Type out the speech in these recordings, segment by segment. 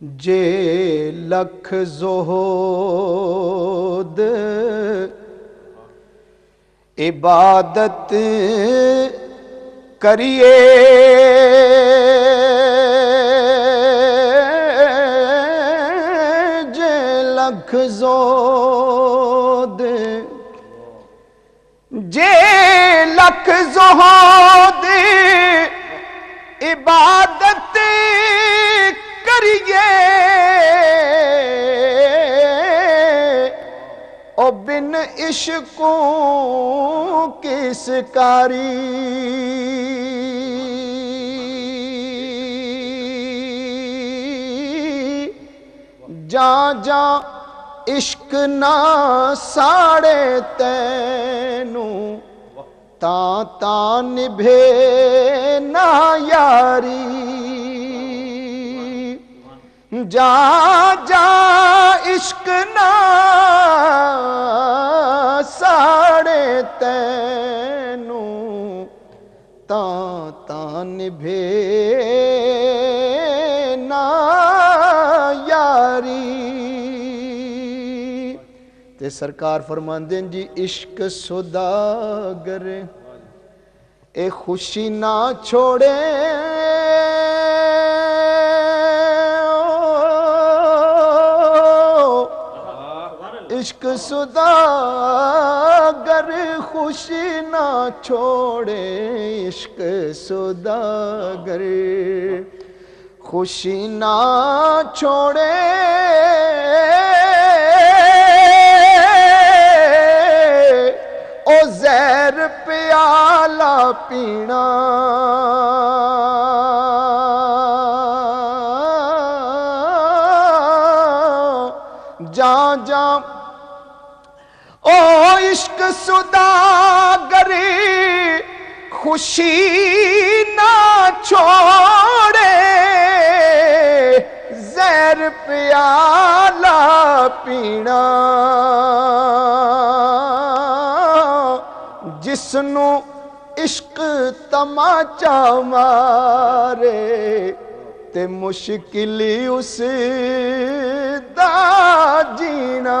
जे लख जोहोद इबादत करिए। जे लख जोद जे लख जोहोद इबादत इश्कों किस कारी जा जा इश्क ना साड़े तैनू। ता ता निभे ना यारी। जा जा इश्क ना साड़े तैनू, ता ता निभे ना यारी। ते सरकार फरमांदे जी, इश्क सुदागर, ए खुशी ना छोड़े सुदागर खुशी ना छोड़े इश्क सुदागर खुशी ना छोड़े ओ जहर प्याला पीना। जा जा ओ इश्क सुदागरी खुशी ना छोड़े, जैर प्याला पीना। जिसनु इश्क तमाचा मारे, ते मुश्किल उस दा जीना।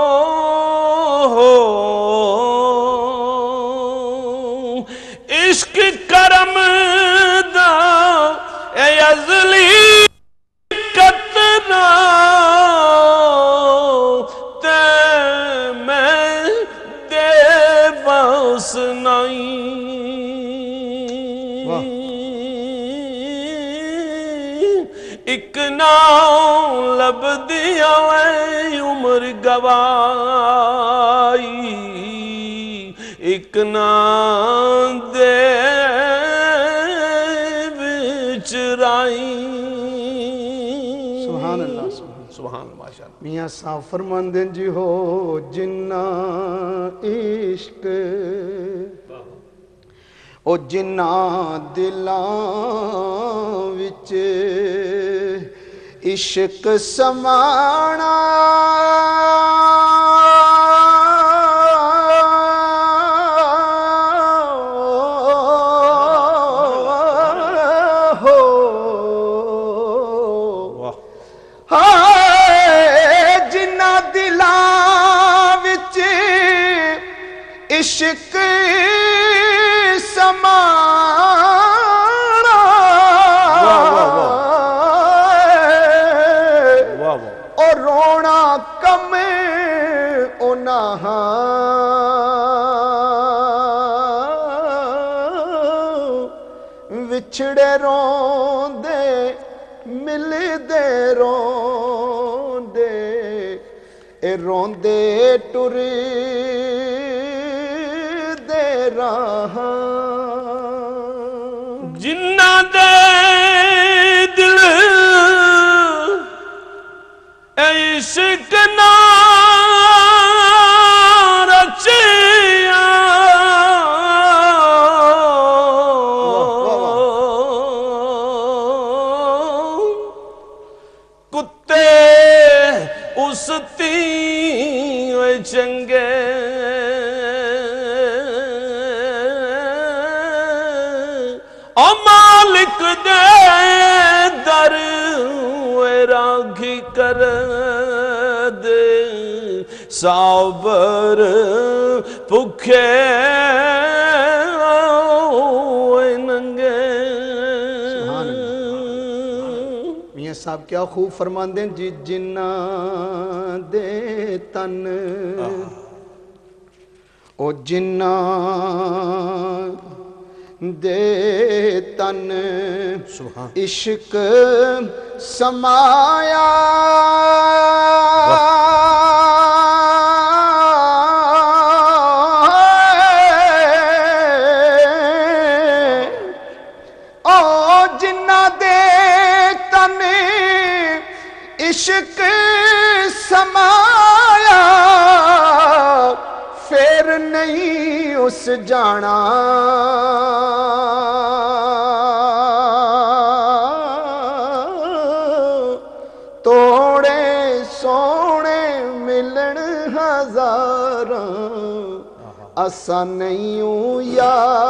एक नाव लब दिया उम्र गवाई। एक ना दे बिचराई सुभान अल्लाह सुभान मियाँ साहब फरमांदे जी हो जिन्ना इश्क। ਉਹ ਜਿਨ੍ਹਾਂ ਦਿਲਾਂ ਵਿੱਚ ਇਸ਼ਕ ਸਮਾਣਾ ਇਸ਼ਕ ਵਿਛੜੇ ਰੋਂਦੇ ਮਿਲਦੇ ਰੋਂਦੇ। ਇਹ ਰੋਂਦੇ ਟੁਰਦੇ ਰਾਹਾਂ। ਜਿਨ੍ਹਾਂ ਦੇ ਦਿਲ ਇਸ਼ਕ ਨਾ मालिक दे दर राखी कर दे। साबर भुखे साहब क्या खूब फरमाते जी जिन्ना दे तन। ओ जिन्ना दे तन इश्क समाया। ओ जिन्ना दे तन इश्क समाया। ਨਹੀਂ ਉਸ ਜਾਣਾ ਤੋੜੇ ਸੋਹਣੇ ਮਿਲਣ ਹਜ਼ਾਰਾਂ ਅਸਾਂ ਨਹੀਂ ਊ ਯਾਰ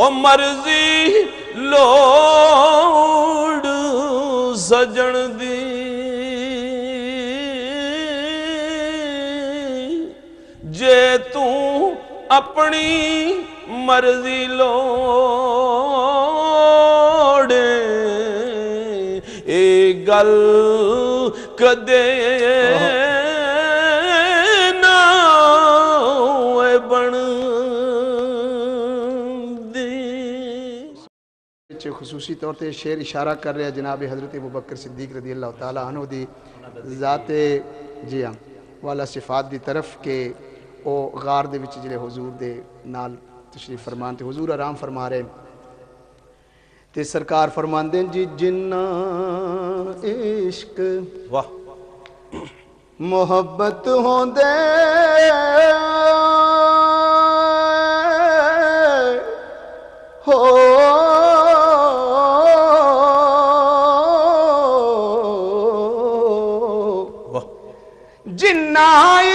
ਉਹ ਮਰਜ਼ੀ ਲੋੜ ਸਜਣ ਦੀ। ਜੇ ਤੂੰ ਆਪਣੀ ਮਰਜ਼ੀ ਲੋੜ ਇਹ ਗੱਲ ਕਦੇ बच्चे खसूसी तौर पर शेर इशारा कर रहे हैं जनाब हज़रत मुबकर सिद्दीक रदी अल्लाह तहों की ज़ात जी हाँ वाला सिफात की तरफ़ के वो गार दे विच ज़िले हजूर दे नाल तशरीफ़ फरमान तो हजूर आराम फरमा रहे ते सरकार फरमाते जी जिन्ना इश्क वाह। मोहब्बत हो दे हो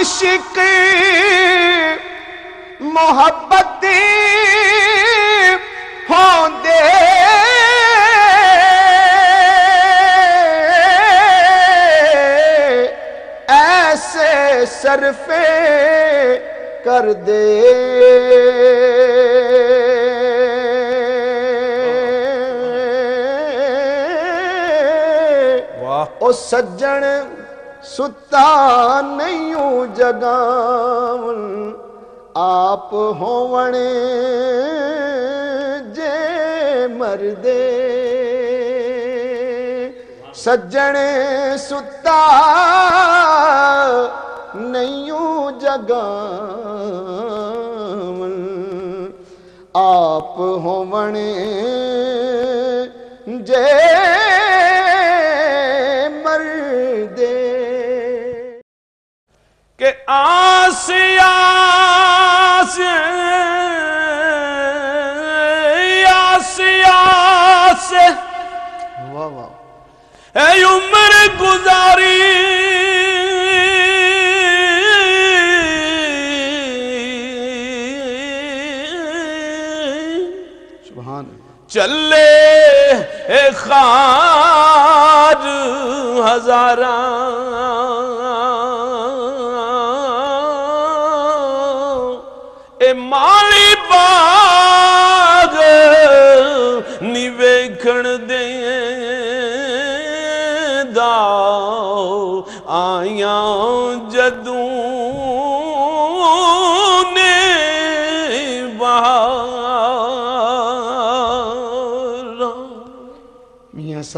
इश्क मोहब्बत होंदे। ऐसे सरफे कर दे। वाह। ओ सज्जन ਸੁੱਤਾ ਨਹੀਂ ਜਗਾਵਣ ਆਪ ਹੋਵਣੇ ਜੇ ਮਰਦੇ। ਸੱਜਣੇ ਸੁੱਤਾ ਨਹੀਂ ਜਗਾਵਣ ਆਪ ਹੋਵਣੇ ਜੇ के आसिया से वाह उम्र गुजारी। चले खार हजारा।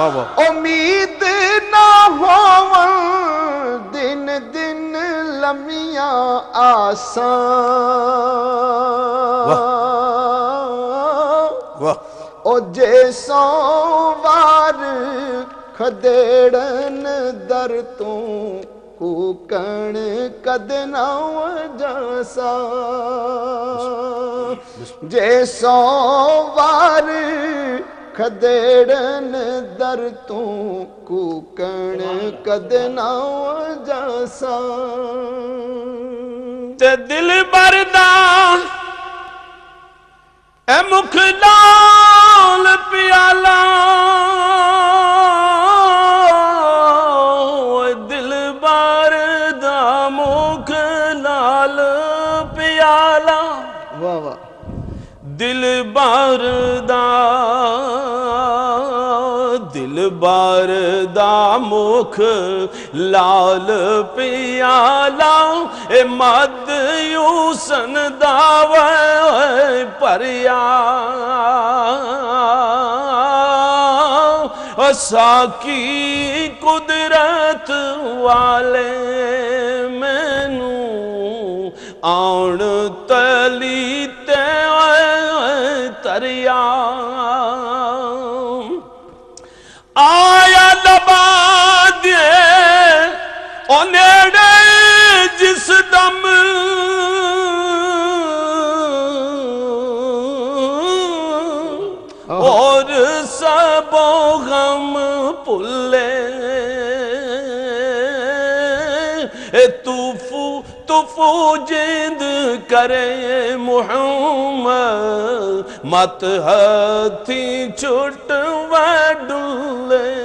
उम्मीद ना होवन दिन दिन लमिया वाह। ओ जे सोवार खदेड़न दर तू कूकण कद नाव जासा जे सोवार ਖਦੇੜਨ ਦਰ ਤੂੰ ਕੂਕਣ ਕਦ ਨਾ ਜਾਸਾ। ਤੇ ਦਿਲ ਬਰਦਾ ਐ ਮੁਖ ਲਾਲ ਪਿਆਲਾ। ਦਿਲ ਬਰਦਾ ਮੁਖ ਲਾਲ ਪਿਆਲਾ। ਵਾ ਦਿਲ ਬਰਦਾ बार दामुख, लाल पियाला मद यूसन दाव परिया। साकी कुदरत वाले मैनू आण तली ते तरिया। ਆਇਆ ਦਬਾ ਦੇ ਉਹ ਨੇੜੇ ਜਿਸ ਦਮ ਔਰ ਸਭੋ ਗਮ ਭੁੱਲੇ पूजि करे मत हथी चोट वडुले